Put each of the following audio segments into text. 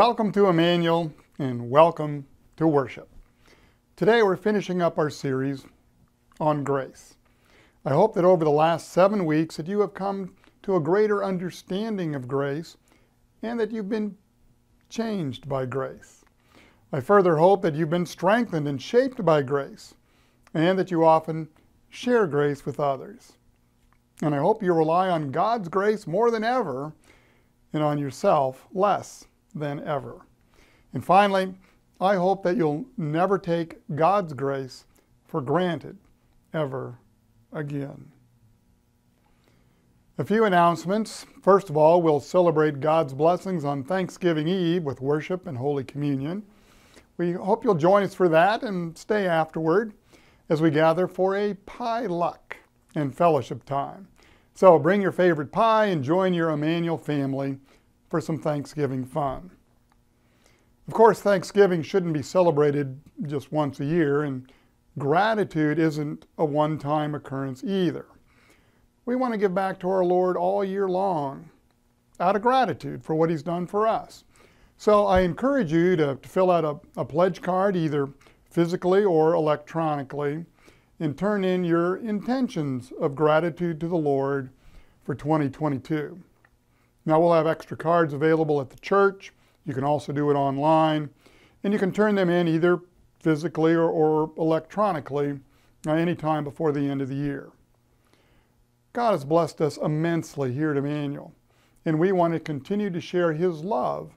Welcome to Immanuel and welcome to worship. Today we're finishing up our series on grace. I hope that over the last seven weeks that you have come to a greater understanding of grace and that you've been changed by grace. I further hope that you've been strengthened and shaped by grace and that you often share grace with others. And I hope you rely on God's grace more than ever and on yourself less than ever. And finally, I hope that you'll never take God's grace for granted ever again. A few announcements. First of all, we'll celebrate God's blessings on Thanksgiving Eve with worship and Holy Communion. We hope you'll join us for that and stay afterward as we gather for a pie luck and fellowship time. So bring your favorite pie and join your Immanuel family for some Thanksgiving fun. Of course, Thanksgiving shouldn't be celebrated just once a year, and gratitude isn't a one time occurrence either. We want to give back to our Lord all year long out of gratitude for what He's done for us. So I encourage you to, to fill out a, a pledge card, either physically or electronically, and turn in your intentions of gratitude to the Lord for 2022. Now, we'll have extra cards available at the church. You can also do it online, and you can turn them in either physically or, or electronically uh, anytime before the end of the year. God has blessed us immensely here at Immanuel, and we want to continue to share His love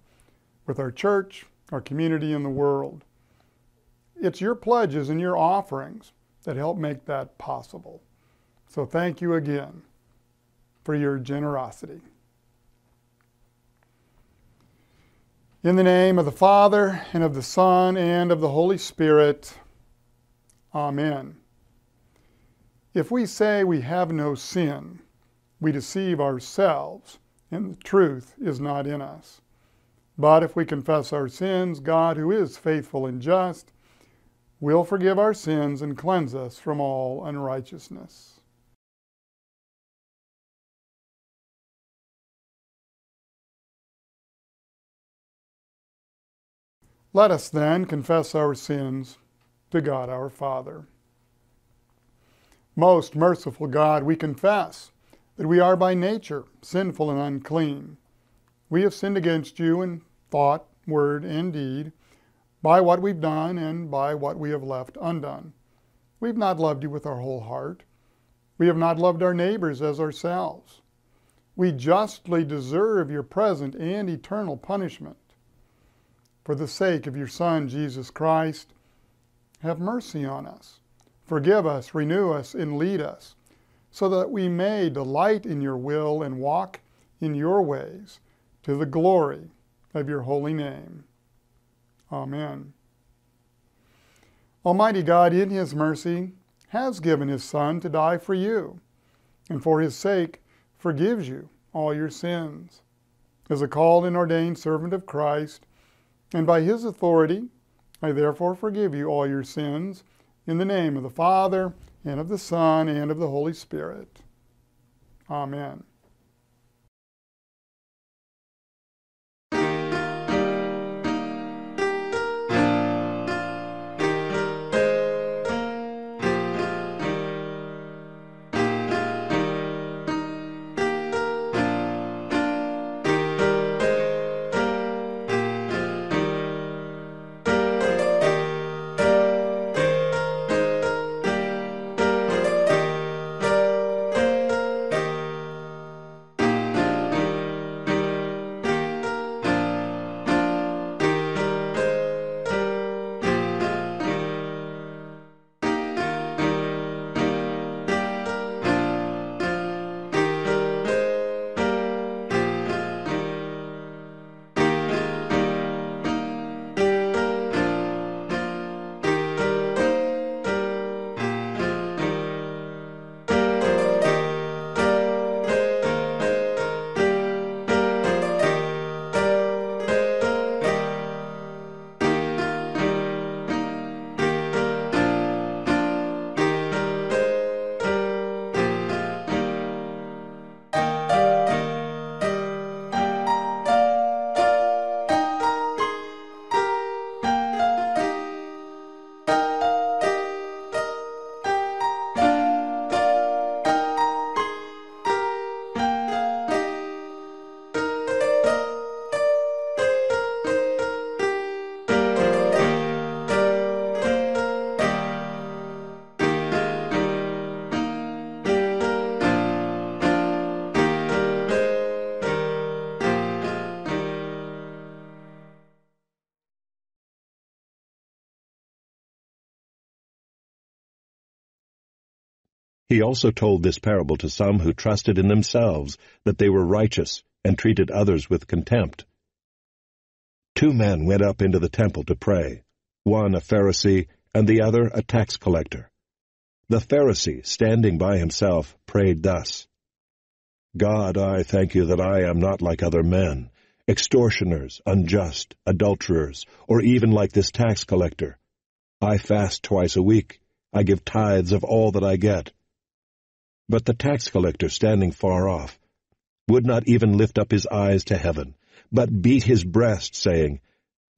with our church, our community, and the world. It's your pledges and your offerings that help make that possible. So thank you again for your generosity. In the name of the Father, and of the Son, and of the Holy Spirit. Amen. If we say we have no sin, we deceive ourselves, and the truth is not in us. But if we confess our sins, God, who is faithful and just, will forgive our sins and cleanse us from all unrighteousness. Let us then confess our sins to God our Father. Most merciful God, we confess that we are by nature sinful and unclean. We have sinned against you in thought, word, and deed, by what we've done and by what we have left undone. We've not loved you with our whole heart. We have not loved our neighbors as ourselves. We justly deserve your present and eternal punishment for the sake of your Son, Jesus Christ, have mercy on us. Forgive us, renew us, and lead us, so that we may delight in your will and walk in your ways to the glory of your holy name. Amen. Almighty God, in his mercy, has given his Son to die for you, and for his sake forgives you all your sins. As a called and ordained servant of Christ, and by his authority, I therefore forgive you all your sins in the name of the Father, and of the Son, and of the Holy Spirit. Amen. He also told this parable to some who trusted in themselves that they were righteous and treated others with contempt. Two men went up into the temple to pray, one a Pharisee and the other a tax collector. The Pharisee, standing by himself, prayed thus, God, I thank you that I am not like other men, extortioners, unjust, adulterers, or even like this tax collector. I fast twice a week. I give tithes of all that I get. But the tax collector, standing far off, would not even lift up his eyes to heaven, but beat his breast, saying,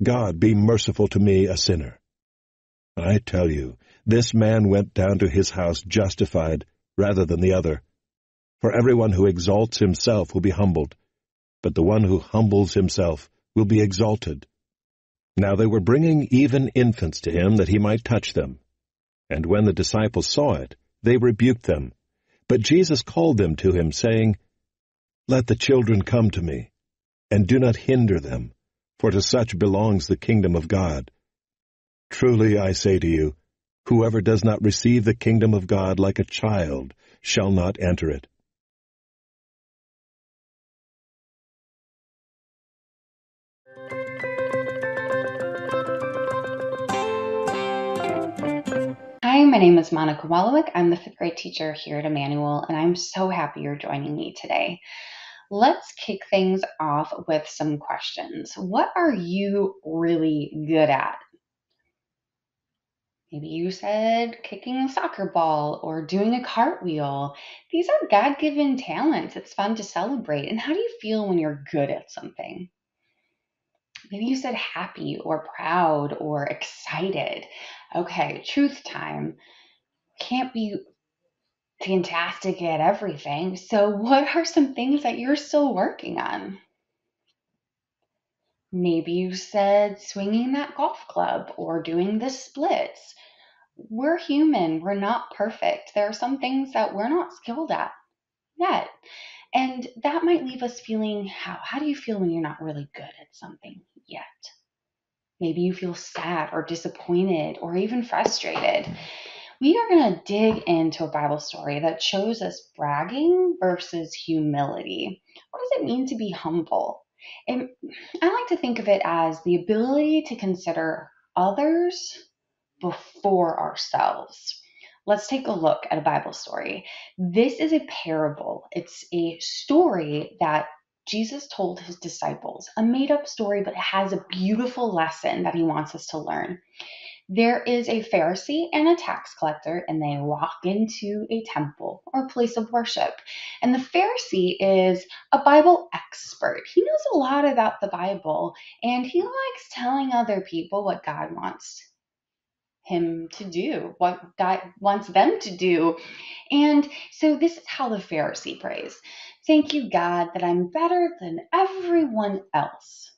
God, be merciful to me, a sinner. I tell you, this man went down to his house justified rather than the other. For everyone who exalts himself will be humbled, but the one who humbles himself will be exalted. Now they were bringing even infants to him that he might touch them. And when the disciples saw it, they rebuked them. But Jesus called them to him, saying, Let the children come to me, and do not hinder them, for to such belongs the kingdom of God. Truly I say to you, whoever does not receive the kingdom of God like a child shall not enter it. My name is Monica Wallowik. I'm the fifth grade teacher here at Immanuel, and I'm so happy you're joining me today. Let's kick things off with some questions. What are you really good at? Maybe you said kicking a soccer ball or doing a cartwheel. These are God given talents. It's fun to celebrate. And how do you feel when you're good at something? Maybe you said happy or proud or excited. Okay, truth time. Can't be fantastic at everything. So, what are some things that you're still working on? Maybe you said swinging that golf club or doing the splits. We're human, we're not perfect. There are some things that we're not skilled at yet. And that might leave us feeling how? How do you feel when you're not really good at something yet? Maybe you feel sad or disappointed or even frustrated. We are going to dig into a Bible story that shows us bragging versus humility. What does it mean to be humble? And I like to think of it as the ability to consider others before ourselves. Let's take a look at a Bible story. This is a parable, it's a story that Jesus told his disciples, a made up story, but it has a beautiful lesson that he wants us to learn. There is a Pharisee and a tax collector, and they walk into a temple or place of worship. And the Pharisee is a Bible expert. He knows a lot about the Bible, and he likes telling other people what God wants him to do, what God wants them to do. And so this is how the Pharisee prays Thank you, God, that I'm better than everyone else.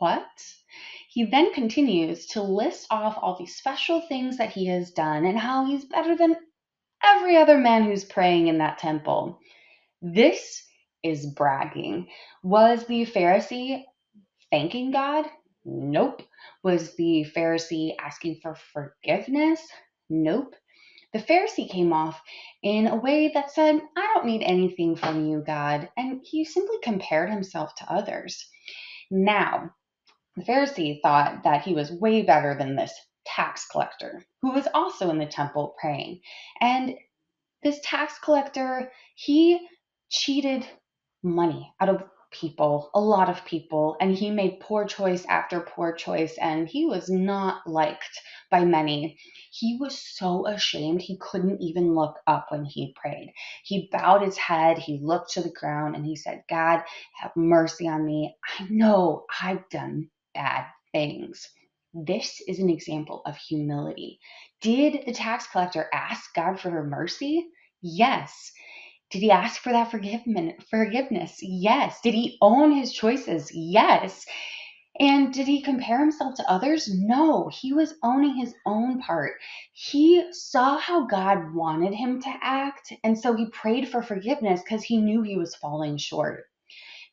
What? He then continues to list off all these special things that he has done and how he's better than every other man who's praying in that temple. This is bragging. Was the Pharisee thanking God? Nope. Was the Pharisee asking for forgiveness? Nope. The Pharisee came off in a way that said, I don't need anything from you, God, and he simply compared himself to others. Now, the Pharisee thought that he was way better than this tax collector, who was also in the temple praying. And this tax collector, he cheated money out of people, a lot of people, and he made poor choice after poor choice, and he was not liked by many. He was so ashamed he couldn't even look up when he prayed. He bowed his head, he looked to the ground, and he said, God, have mercy on me. I know I've done bad things. This is an example of humility. Did the tax collector ask God for her mercy? Yes. Did he ask for that forgiveness? Yes. Did he own his choices? Yes. And did he compare himself to others? No, he was owning his own part. He saw how God wanted him to act, and so he prayed for forgiveness because he knew he was falling short.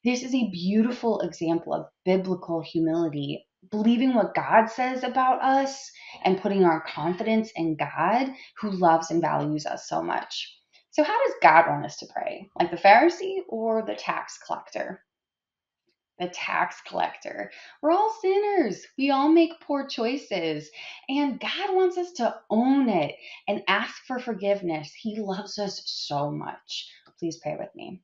This is a beautiful example of biblical humility, believing what God says about us and putting our confidence in God who loves and values us so much. So, how does God want us to pray? Like the Pharisee or the tax collector? the tax collector. We're all sinners. We all make poor choices. And God wants us to own it and ask for forgiveness. He loves us so much. Please pray with me.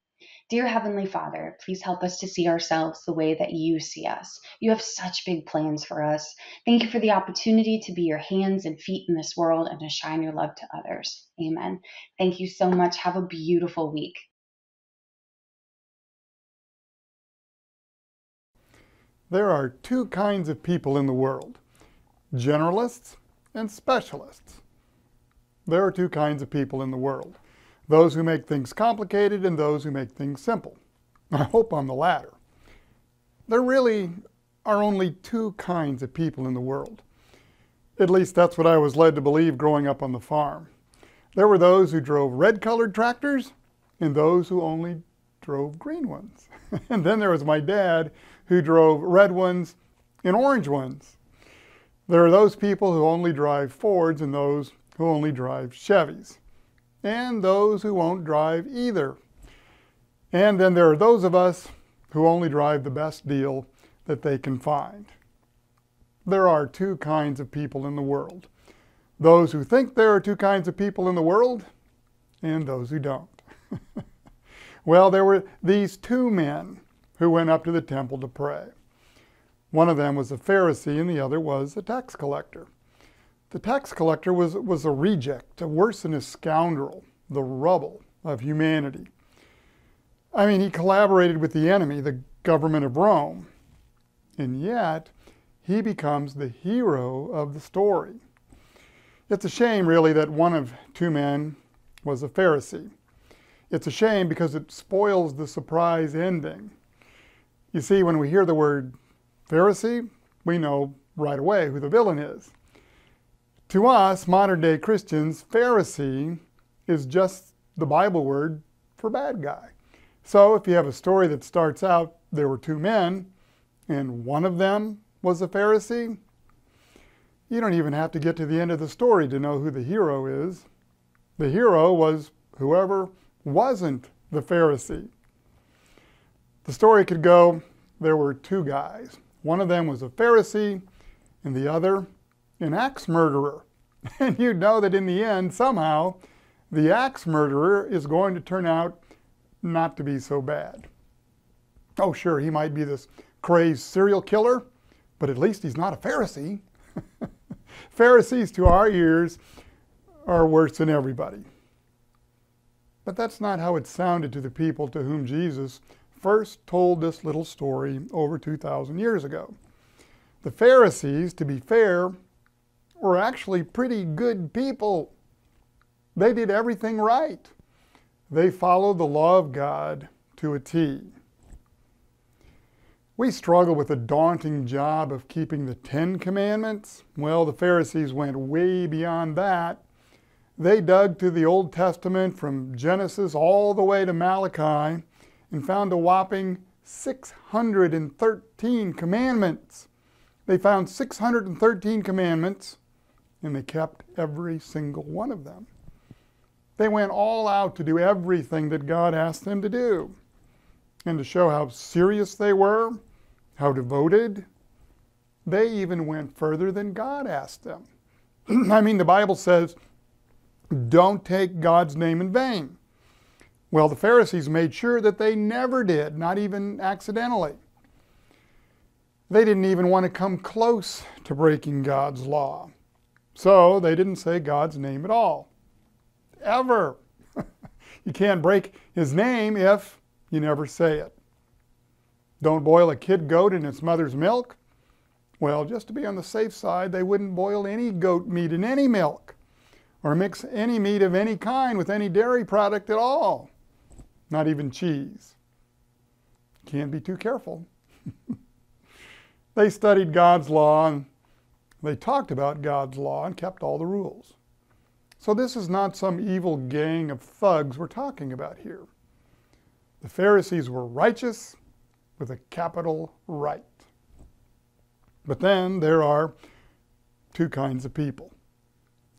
Dear Heavenly Father, please help us to see ourselves the way that you see us. You have such big plans for us. Thank you for the opportunity to be your hands and feet in this world and to shine your love to others. Amen. Thank you so much. Have a beautiful week. There are two kinds of people in the world generalists and specialists. There are two kinds of people in the world those who make things complicated and those who make things simple. I hope I'm the latter. There really are only two kinds of people in the world. At least that's what I was led to believe growing up on the farm. There were those who drove red colored tractors and those who only drove green ones. and then there was my dad who drove red ones and orange ones. There are those people who only drive Fords and those who only drive Chevys, and those who won't drive either. And then there are those of us who only drive the best deal that they can find. There are two kinds of people in the world those who think there are two kinds of people in the world, and those who don't. well, there were these two men who went up to the temple to pray. One of them was a Pharisee and the other was a tax collector. The tax collector was, was a reject, a worse than a scoundrel, the rubble of humanity. I mean, he collaborated with the enemy, the government of Rome, and yet he becomes the hero of the story. It's a shame, really, that one of two men was a Pharisee. It's a shame because it spoils the surprise ending. You see, when we hear the word Pharisee, we know right away who the villain is. To us, modern day Christians, Pharisee is just the Bible word for bad guy. So if you have a story that starts out, there were two men, and one of them was a Pharisee, you don't even have to get to the end of the story to know who the hero is. The hero was whoever wasn't the Pharisee. The story could go there were two guys. One of them was a Pharisee, and the other an axe murderer. And you know that in the end, somehow, the axe murderer is going to turn out not to be so bad. Oh, sure, he might be this crazed serial killer, but at least he's not a Pharisee. Pharisees, to our ears, are worse than everybody. But that's not how it sounded to the people to whom Jesus first told this little story over 2,000 years ago. The Pharisees, to be fair, were actually pretty good people. They did everything right. They followed the law of God to a T. We struggle with the daunting job of keeping the Ten Commandments. Well, the Pharisees went way beyond that they dug through the Old Testament from Genesis all the way to Malachi and found a whopping 613 commandments. They found 613 commandments and they kept every single one of them. They went all out to do everything that God asked them to do. And to show how serious they were, how devoted, they even went further than God asked them. I mean, the Bible says don't take God's name in vain. Well, the Pharisees made sure that they never did, not even accidentally. They didn't even want to come close to breaking God's law. So they didn't say God's name at all. Ever. you can't break his name if you never say it. Don't boil a kid goat in its mother's milk. Well, just to be on the safe side, they wouldn't boil any goat meat in any milk or mix any meat of any kind with any dairy product at all, not even cheese. Can't be too careful. they studied God's law and they talked about God's law and kept all the rules. So this is not some evil gang of thugs we're talking about here. The Pharisees were righteous with a capital right. But then there are two kinds of people.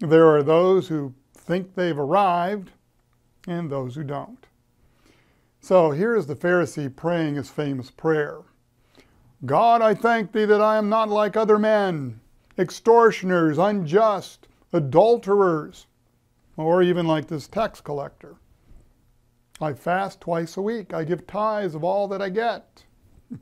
There are those who think they've arrived and those who don't. So here is the Pharisee praying his famous prayer God, I thank thee that I am not like other men, extortioners, unjust, adulterers, or even like this tax collector. I fast twice a week. I give tithes of all that I get.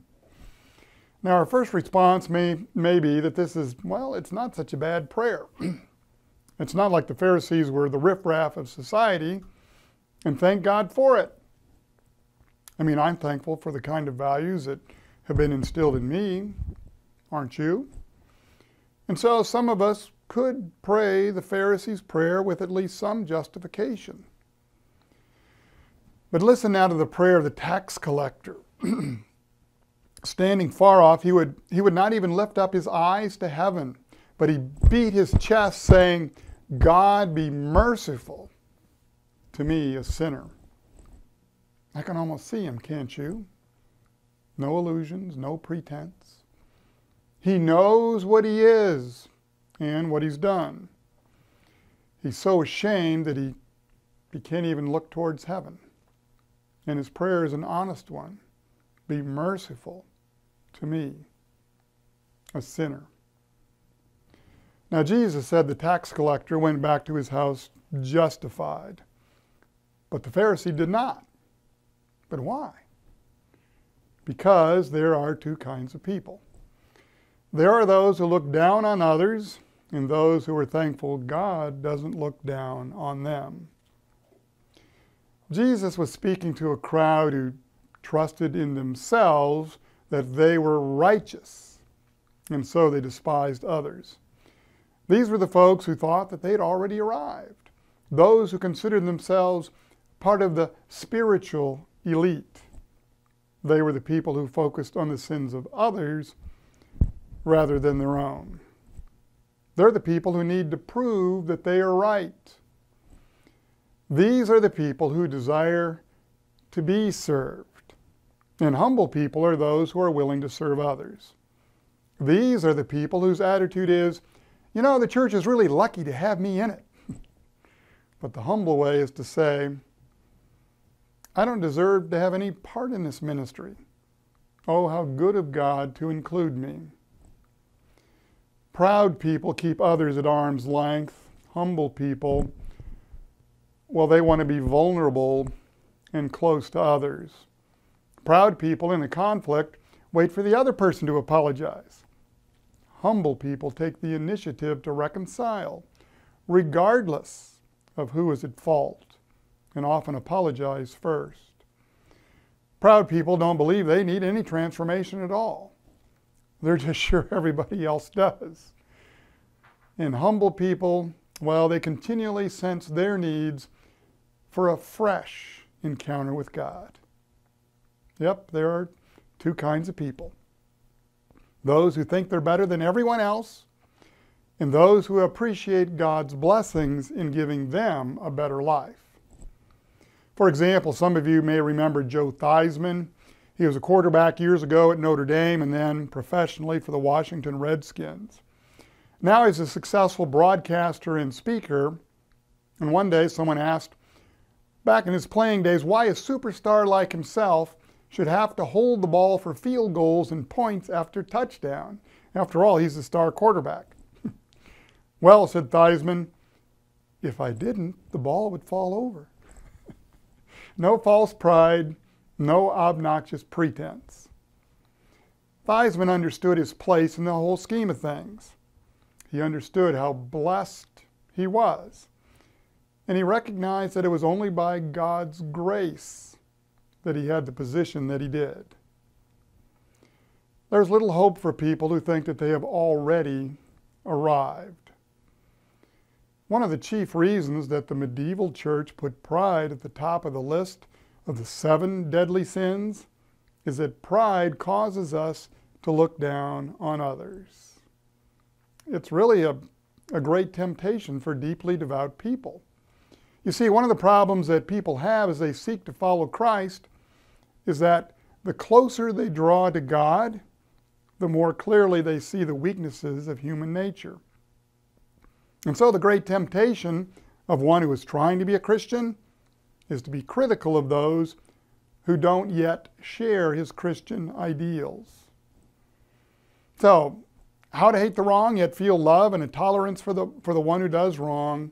now, our first response may, may be that this is, well, it's not such a bad prayer. it's not like the Pharisees were the riffraff of society, and thank God for it. I mean, I'm thankful for the kind of values that have been instilled in me, aren't you? And so some of us could pray the Pharisees' prayer with at least some justification. But listen now to the prayer of the tax collector. Standing far off, he would, he would not even lift up his eyes to heaven, but he beat his chest, saying, God be merciful to me, a sinner. I can almost see him, can't you? No illusions, no pretense. He knows what he is and what he's done. He's so ashamed that he, he can't even look towards heaven. And his prayer is an honest one. Be merciful to me, a sinner. Now, Jesus said the tax collector went back to his house justified, but the Pharisee did not. But why? Because there are two kinds of people. There are those who look down on others, and those who are thankful God doesn't look down on them. Jesus was speaking to a crowd who trusted in themselves that they were righteous, and so they despised others. These were the folks who thought that they'd already arrived, those who considered themselves part of the spiritual elite. They were the people who focused on the sins of others rather than their own. They're the people who need to prove that they are right. These are the people who desire to be served. And humble people are those who are willing to serve others. These are the people whose attitude is, you know, the church is really lucky to have me in it. but the humble way is to say, I don't deserve to have any part in this ministry. Oh, how good of God to include me. Proud people keep others at arm's length. Humble people well, they want to be vulnerable and close to others. Proud people in a conflict wait for the other person to apologize. Humble people take the initiative to reconcile, regardless of who is at fault, and often apologize first. Proud people don't believe they need any transformation at all. They're just sure everybody else does. And humble people, well, they continually sense their needs for a fresh encounter with God. Yep, there are two kinds of people those who think they're better than everyone else, and those who appreciate God's blessings in giving them a better life. For example, some of you may remember Joe Theismann. He was a quarterback years ago at Notre Dame and then professionally for the Washington Redskins. Now he's a successful broadcaster and speaker. And one day someone asked, back in his playing days why a superstar like himself should have to hold the ball for field goals and points after touchdown. After all, he's a star quarterback. well, said Theismann, if I didn't, the ball would fall over. no false pride, no obnoxious pretense. Theismann understood his place in the whole scheme of things. He understood how blessed he was and he recognized that it was only by God's grace that he had the position that he did. There's little hope for people who think that they have already arrived. One of the chief reasons that the medieval church put pride at the top of the list of the seven deadly sins is that pride causes us to look down on others. It's really a, a great temptation for deeply devout people. You see, one of the problems that people have as they seek to follow Christ is that the closer they draw to God, the more clearly they see the weaknesses of human nature. And so the great temptation of one who is trying to be a Christian is to be critical of those who don't yet share his Christian ideals. So, how to hate the wrong yet feel love and a tolerance for the, for the one who does wrong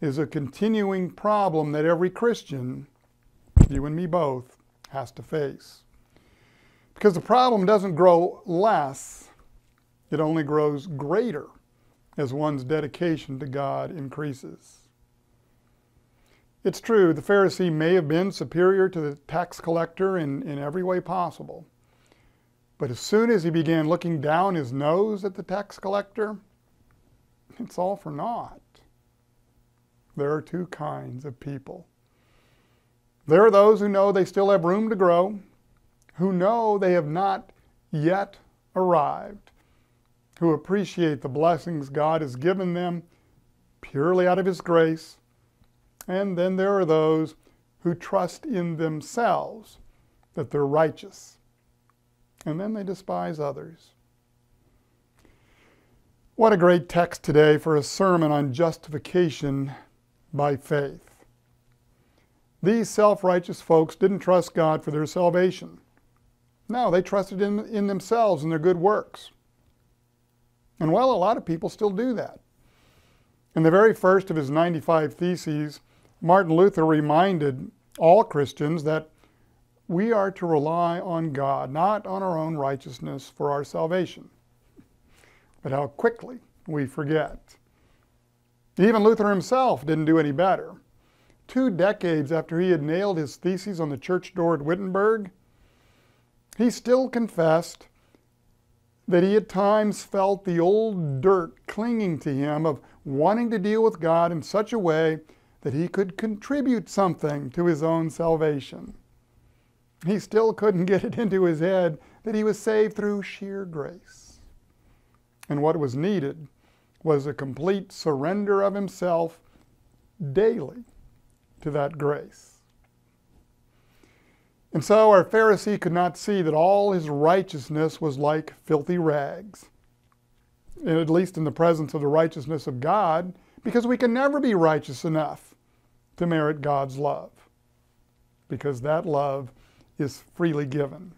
is a continuing problem that every Christian, you and me both, has to face. Because the problem doesn't grow less, it only grows greater as one's dedication to God increases. It's true, the Pharisee may have been superior to the tax collector in, in every way possible. But as soon as he began looking down his nose at the tax collector, it's all for naught. There are two kinds of people. There are those who know they still have room to grow, who know they have not yet arrived, who appreciate the blessings God has given them purely out of His grace and then there are those who trust in themselves that they're righteous. And then they despise others. What a great text today for a sermon on justification by faith. These self righteous folks didn't trust God for their salvation. No, they trusted in, in themselves and their good works. And well, a lot of people still do that. In the very first of his 95 Theses, Martin Luther reminded all Christians that we are to rely on God, not on our own righteousness for our salvation. But how quickly we forget. Even Luther himself didn't do any better. Two decades after he had nailed his theses on the church door at Wittenberg, he still confessed that he at times felt the old dirt clinging to him of wanting to deal with God in such a way that he could contribute something to his own salvation. He still couldn't get it into his head that he was saved through sheer grace. And what was needed was a complete surrender of himself daily to that grace. And so our Pharisee could not see that all his righteousness was like filthy rags, at least in the presence of the righteousness of God, because we can never be righteous enough to merit God's love, because that love is freely given.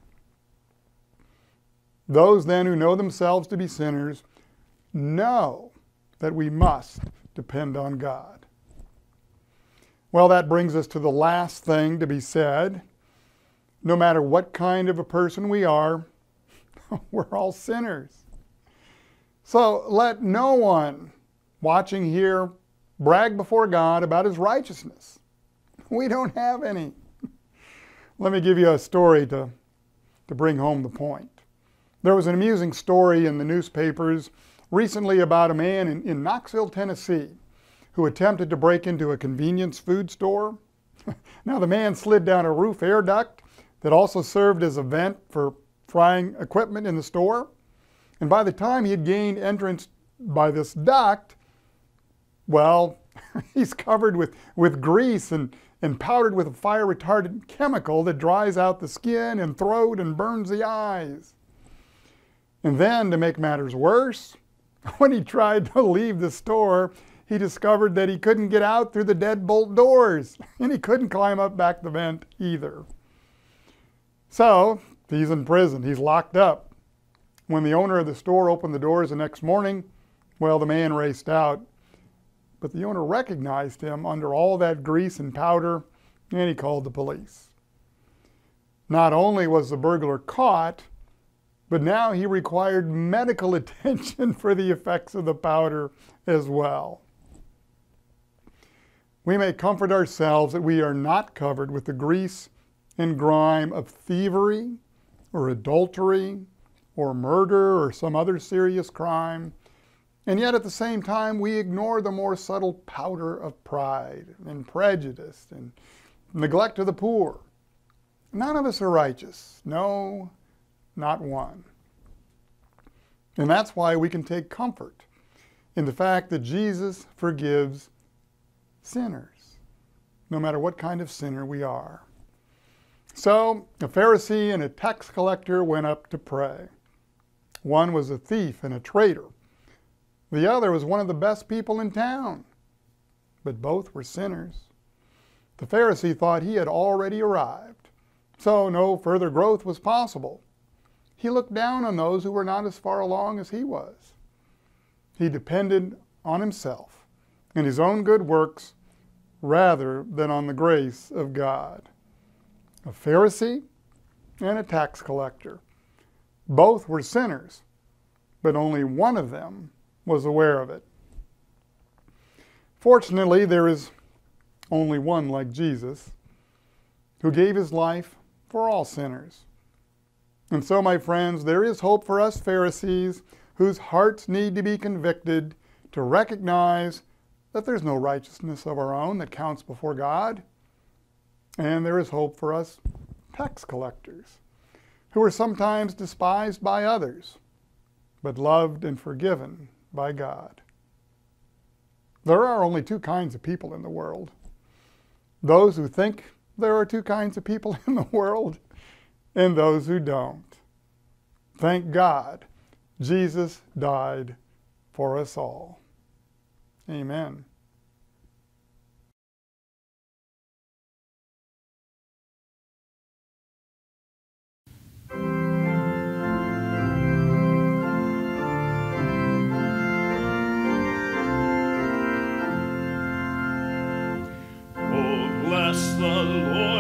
Those then who know themselves to be sinners know that we must depend on God. Well, that brings us to the last thing to be said. No matter what kind of a person we are, we're all sinners. So let no one watching here brag before God about his righteousness. We don't have any. Let me give you a story to, to bring home the point. There was an amusing story in the newspapers recently about a man in, in Knoxville, Tennessee, who attempted to break into a convenience food store. now, the man slid down a roof air duct that also served as a vent for frying equipment in the store. And by the time he had gained entrance by this duct, well, he's covered with, with grease and, and powdered with a fire retardant chemical that dries out the skin and throat and burns the eyes. And then, to make matters worse, when he tried to leave the store, he discovered that he couldn't get out through the deadbolt doors, and he couldn't climb up back the vent either. So, he's in prison, he's locked up. When the owner of the store opened the doors the next morning, well, the man raced out but the owner recognized him under all that grease and powder, and he called the police. Not only was the burglar caught, but now he required medical attention for the effects of the powder as well. We may comfort ourselves that we are not covered with the grease and grime of thievery or adultery or murder or some other serious crime. And yet at the same time, we ignore the more subtle powder of pride and prejudice and neglect of the poor. None of us are righteous. No, not one. And that's why we can take comfort in the fact that Jesus forgives sinners, no matter what kind of sinner we are. So a Pharisee and a tax collector went up to pray. One was a thief and a traitor The other was one of the best people in town. But both were sinners. The Pharisee thought he had already arrived, so no further growth was possible. He looked down on those who were not as far along as he was. He depended on himself and his own good works rather than on the grace of God. A Pharisee and a tax collector. Both were sinners, but only one of them was aware of it. Fortunately, there is only one like Jesus who gave his life for all sinners. And so, my friends, there is hope for us Pharisees whose hearts need to be convicted to recognize that there's no righteousness of our own that counts before God. And there is hope for us tax collectors who are sometimes despised by others, but loved and forgiven by God. There are only two kinds of people in the world those who think there are two kinds of people in the world, and those who don't. Thank God, Jesus died for us all. Amen. Bless the Lord,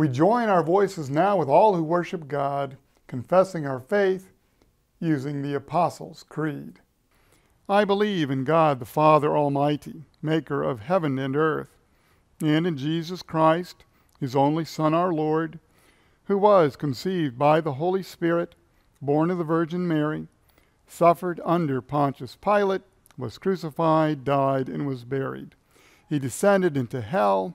We join our voices now with all who worship God, confessing our faith using the Apostles' Creed. I believe in God the Father Almighty, maker of heaven and earth, and in Jesus Christ, his only Son, our Lord, who was conceived by the Holy Spirit, born of the Virgin Mary, suffered under Pontius Pilate, was crucified, died, and was buried. He descended into hell,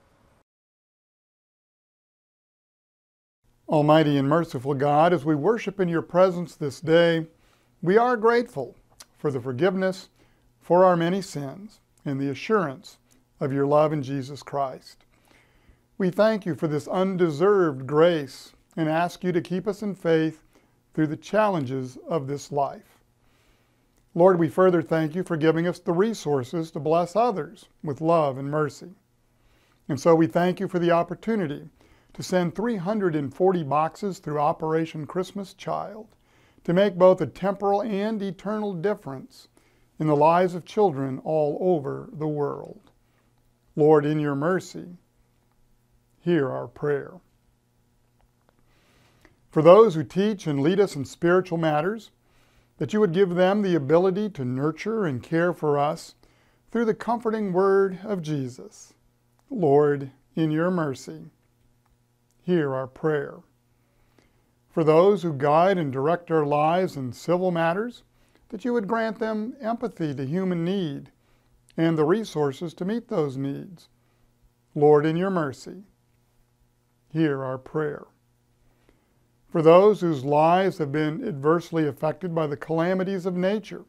Almighty and merciful God, as we worship in your presence this day, we are grateful for the forgiveness for our many sins and the assurance of your love in Jesus Christ. We thank you for this undeserved grace and ask you to keep us in faith through the challenges of this life. Lord, we further thank you for giving us the resources to bless others with love and mercy. And so we thank you for the opportunity to send 340 boxes through Operation Christmas Child to make both a temporal and eternal difference in the lives of children all over the world. Lord, in your mercy, hear our prayer. For those who teach and lead us in spiritual matters, that you would give them the ability to nurture and care for us through the comforting word of Jesus. Lord, in your mercy, hear our prayer. For those who guide and direct our lives in civil matters, that you would grant them empathy to human need and the resources to meet those needs. Lord, in your mercy, hear our prayer. For those whose lives have been adversely affected by the calamities of nature,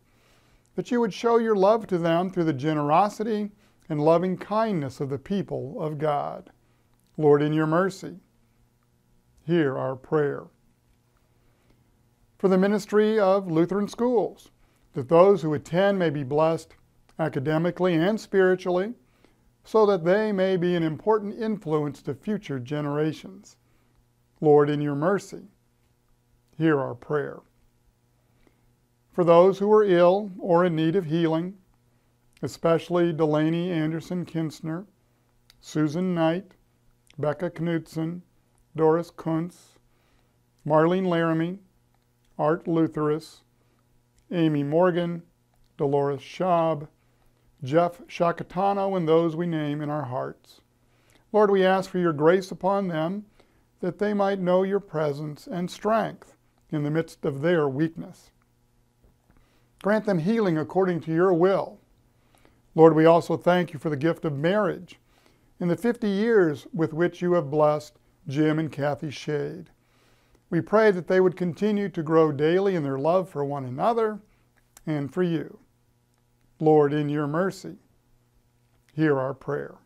that you would show your love to them through the generosity and loving kindness of the people of God. Lord, in your mercy, hear our prayer. For the ministry of Lutheran schools, that those who attend may be blessed academically and spiritually, so that they may be an important influence to future generations. Lord, in your mercy, hear our prayer. For those who are ill or in need of healing, especially Delaney Anderson Kinsner, Susan Knight, Becca Knudsen, Doris Kuntz, Marlene Laramie, Art Lutheris, Amy Morgan, Dolores Schaub, Jeff Shakatano, and those we name in our hearts. Lord, we ask for your grace upon them that they might know your presence and strength in the midst of their weakness. Grant them healing according to your will. Lord, we also thank you for the gift of marriage in the 50 years with which you have blessed Jim and Kathy Shade. We pray that they would continue to grow daily in their love for one another and for you. Lord, in your mercy, hear our prayer.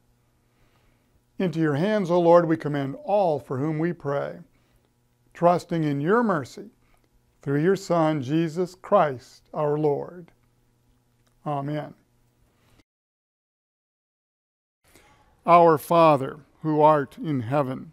Into your hands, O Lord, we commend all for whom we pray, trusting in your mercy through your Son, Jesus Christ, our Lord. Amen. Our Father, who art in heaven,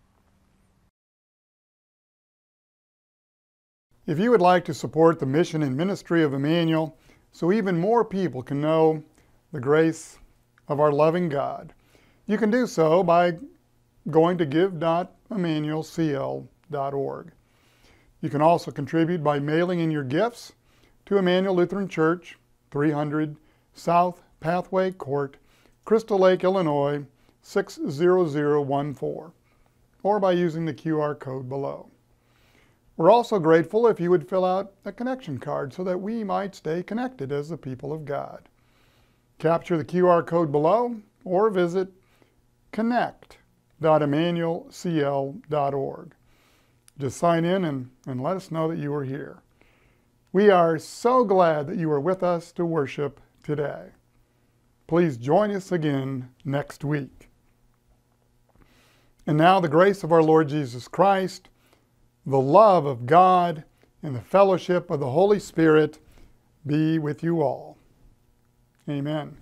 If you would like to support the mission and ministry of Immanuel, so even more people can know the grace of our loving God, you can do so by going to give.immanuelcl.org. You can also contribute by mailing in your gifts to Immanuel Lutheran Church, 300 South Pathway Court, Crystal Lake, Illinois 60014, or by using the QR code below. We're also grateful if you would fill out a connection card so that we might stay connected as the people of God. Capture the QR code below or visit connect.immanuelcl.org. Just sign in and, and let us know that you are here. We are so glad that you are with us to worship today. Please join us again next week. And now, the grace of our Lord Jesus Christ the love of God and the fellowship of the Holy Spirit be with you all. Amen.